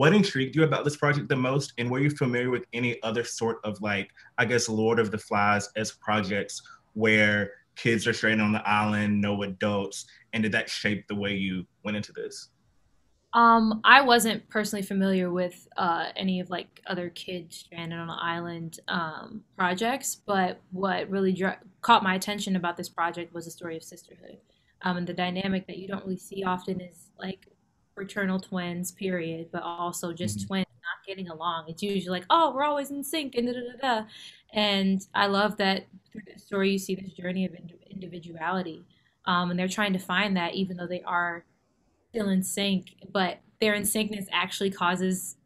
what intrigued you about this project the most? And were you familiar with any other sort of like, I guess, Lord of the Flies as projects where kids are stranded on the island, no adults? And did that shape the way you went into this? Um, I wasn't personally familiar with uh, any of like other kids stranded on an island um, projects, but what really dra- caught my attention about this project was the story of sisterhood. Um, and the dynamic that you don't really see often is like fraternal twins, period, but also just mm-hmm. twins not getting along. It's usually like, oh, we're always in sync, and da da da. And I love that through the story you see this journey of individuality, um, and they're trying to find that even though they are still in sync, but their in syncness actually causes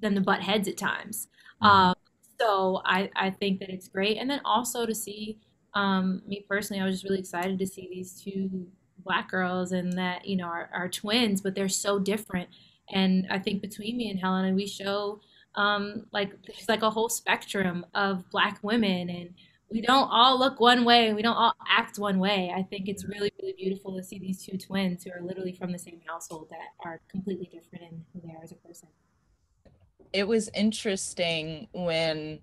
them to butt heads at times. Mm-hmm. Um, so I, I think that it's great. And then also to see um, me personally, I was just really excited to see these two black girls and that, you know, are, are twins, but they're so different. And I think between me and Helena, we show um, like there's like a whole spectrum of black women and we don't all look one way and we don't all act one way. I think it's really, really beautiful to see these two twins who are literally from the same household that are completely different in who they are as a person. It was interesting when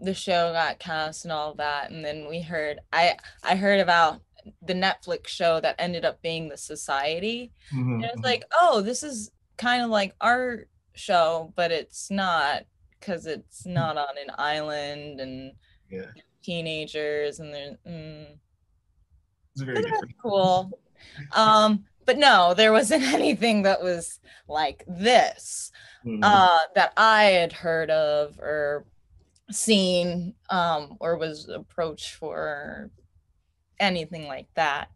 the show got cast and all that, and then we heard I I heard about the Netflix show that ended up being the Society, mm-hmm. and it's mm-hmm. like, oh, this is kind of like our show, but it's not because it's not on an island and yeah teenagers and they're mm, it's very cool um but no there wasn't anything that was like this mm-hmm. uh that i had heard of or seen um or was approached for anything like that.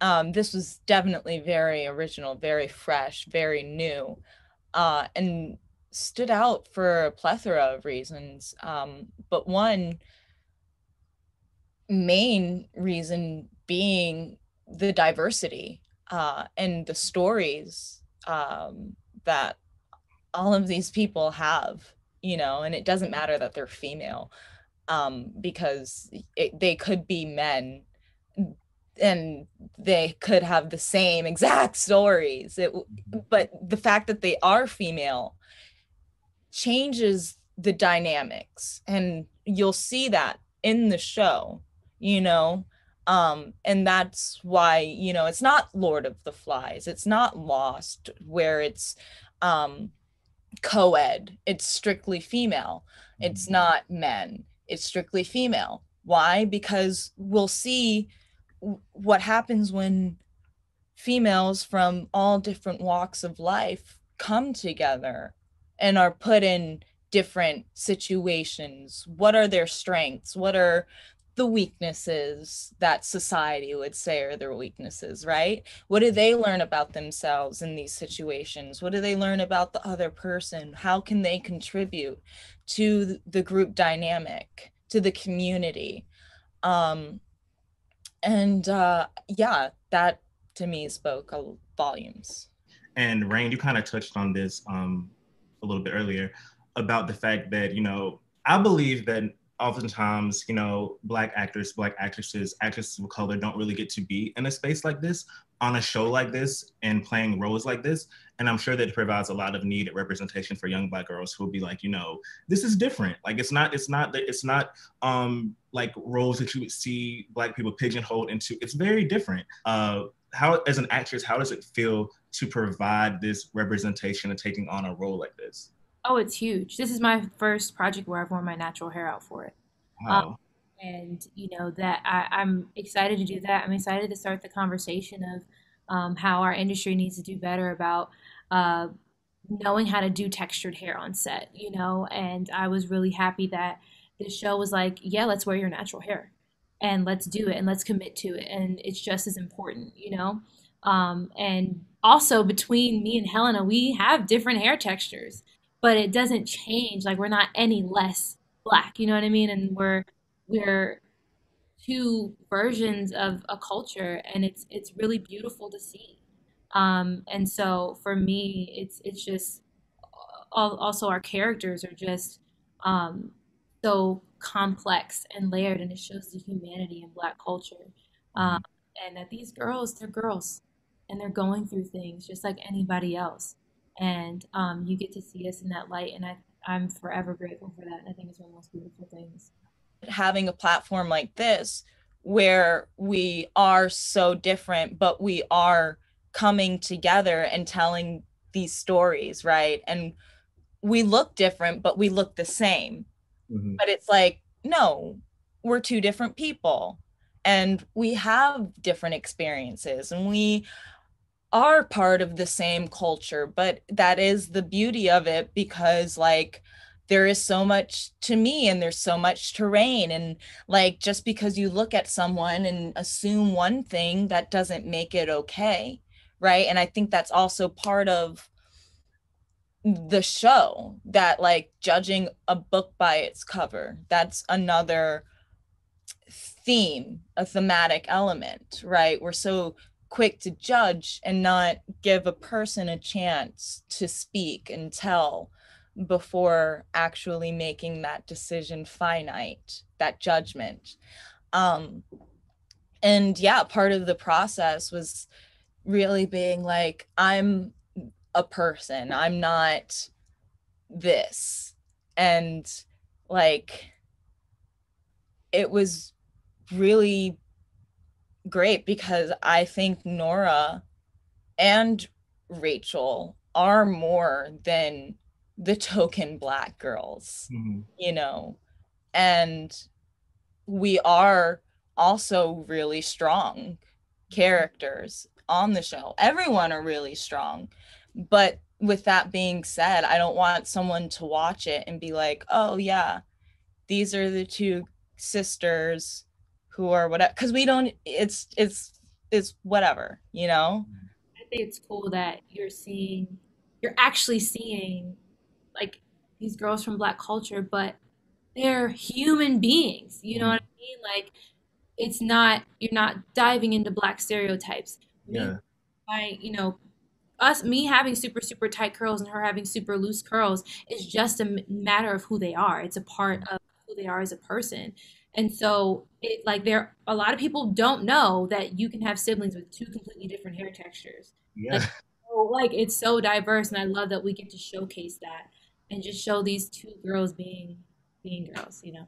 Um this was definitely very original very fresh very new uh and stood out for a plethora of reasons um but one main reason being the diversity uh, and the stories um, that all of these people have, you know, and it doesn't matter that they're female um, because it, they could be men and they could have the same exact stories. It, but the fact that they are female changes the dynamics, and you'll see that in the show you know? Um and that's why you know it's not lord of the flies. It's not lost where it's um co-ed. It's strictly female. It's mm-hmm. not men. It's strictly female. Why? Because we'll see what happens when females from all different walks of life come together and are put in different situations what are their strengths what are the weaknesses that society would say are their weaknesses, right? What do they learn about themselves in these situations? What do they learn about the other person? How can they contribute to the group dynamic, to the community? Um, and uh, yeah, that to me spoke volumes. And Reign, you kind of touched on this um, a little bit earlier about the fact that, you know, I believe that oftentimes, you know, black actors, black actresses, actresses of color don't really get to be in a space like this, on a show like this, and playing roles like this. And I'm sure that it provides a lot of needed representation for young black girls who will be like, you know, this is different. Like it's not, it's not that it's not um like roles that you would see black people pigeonholed into. It's very different. Uh how as an actress, how does it feel to provide this representation and taking on a role like this? Oh, it's huge. This is my first project where I've worn my natural hair out for it. Wow. Um, and you know that I, am excited to do that. I'm excited to start the conversation of um, how our industry needs to do better about uh, knowing how to do textured hair on set. You know, and I was really happy that this show was like, yeah, let's wear your natural hair, and let's do it, and let's commit to it, and it's just as important. You know, um, and also between me and Helena, we have different hair textures but it doesn't change. Like we're not any less black, you know what I mean? And we're we're two versions of a culture, and it's it's really beautiful to see. Um, and so for me, it's it's just also our characters are just um, so complex and layered, and it shows the humanity in Black culture. Um, and that these girls, they're girls, and they're going through things just like anybody else and um, you get to see us in that light. And I, I'm forever grateful for that. And I think it's one of the most beautiful things. Having a platform like this where we are so different, but we are coming together and telling these stories, right? And we look different, but we look the same. Mm-hmm. But it's like, no, we're two different people and we have different experiences and we are part of the same culture but that is the beauty of it because like there is so much to me and there's so much to Reign. And like just because you look at someone and assume one thing that doesn't make it okay right? And i think that's also part of the show that like judging a book by its cover. That's another theme a thematic element right? We're so quick to judge and not give a person a chance to speak and tell before actually making that decision finite that judgment. Um and yeah part of the process was really being like i'm a person i'm not this. And like it was really great because I think Nora and Rachel are more than the token black girls, mm-hmm. you know, and we are also really strong characters on the show. Everyone are really strong. But with that being said, I don't want someone to watch it and be like, oh, yeah, these are the two sisters who are whatever because we don't it's it's it's whatever you know? I think it's cool that you're seeing you're actually seeing like these girls from black culture but they're human beings you know what i mean? Like it's not you're not diving into black stereotypes. Yeah. I, you know us me having super super tight curls and her having super loose curls is just a matter of who they are. It's a part of who they are as a person and so, it like there, a lot of people don't know that you can have siblings with two completely different hair textures. Yeah. Like, so, like it's so diverse, and I love that we get to showcase that and just show these two girls being being girls. You know.